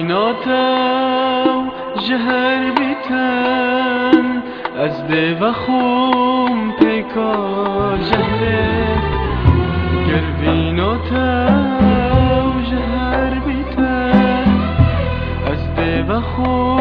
گرویناتم جهر بیتن از ده و خوم پیکا جهره گرویناتم جهر بیتن از ده و خوم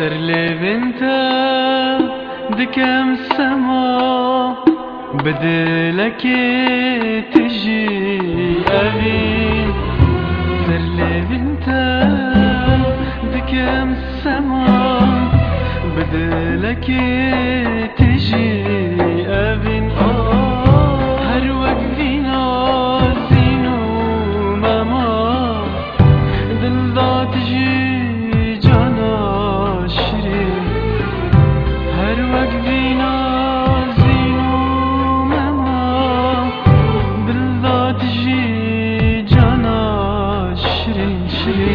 سر لي بنتا دكام السما بدلك تجي أبي. سر لي دكام السما بدلك she